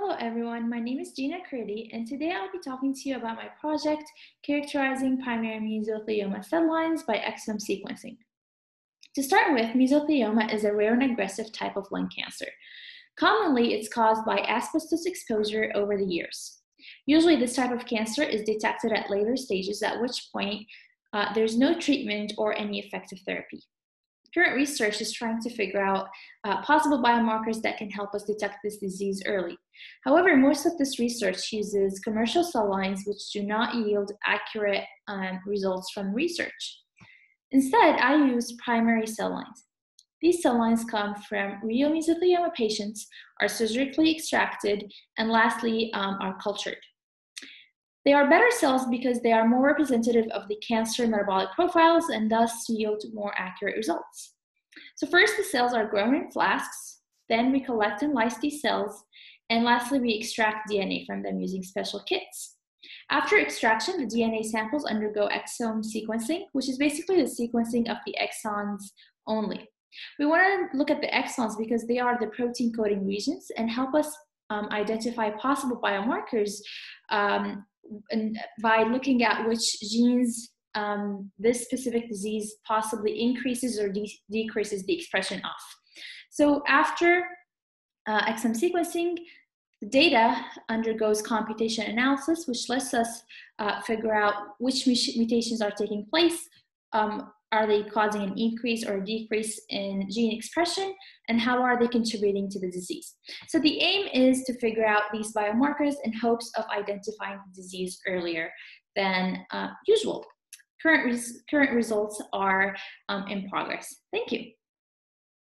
Hello everyone, my name is Ghena Krdi and today I'll be talking to you about my project characterizing primary mesothelioma cell lines by exome sequencing. To start with, mesothelioma is a rare and aggressive type of lung cancer. Commonly, it's caused by asbestos exposure over the years. Usually, this type of cancer is detected at later stages, at which point uh, there's no treatment or any effective therapy. Current research is trying to figure out uh, possible biomarkers that can help us detect this disease early. However, most of this research uses commercial cell lines which do not yield accurate um, results from research. Instead, I use primary cell lines. These cell lines come from real mesothelioma patients, are surgically extracted, and lastly, um, are cultured. They are better cells because they are more representative of the cancer metabolic profiles and thus yield more accurate results. So first the cells are grown in flasks, then we collect and lyse these cells, and lastly we extract DNA from them using special kits. After extraction, the DNA samples undergo exome sequencing, which is basically the sequencing of the exons only. We want to look at the exons because they are the protein coding regions and help us um, identify possible biomarkers um, and by looking at which genes um, this specific disease possibly increases or de decreases the expression of. So after uh, exome sequencing, the data undergoes computation analysis, which lets us uh, figure out which mutations are taking place, um, are they causing an increase or a decrease in gene expression? And how are they contributing to the disease? So the aim is to figure out these biomarkers in hopes of identifying the disease earlier than uh, usual. Current, res current results are um, in progress. Thank you.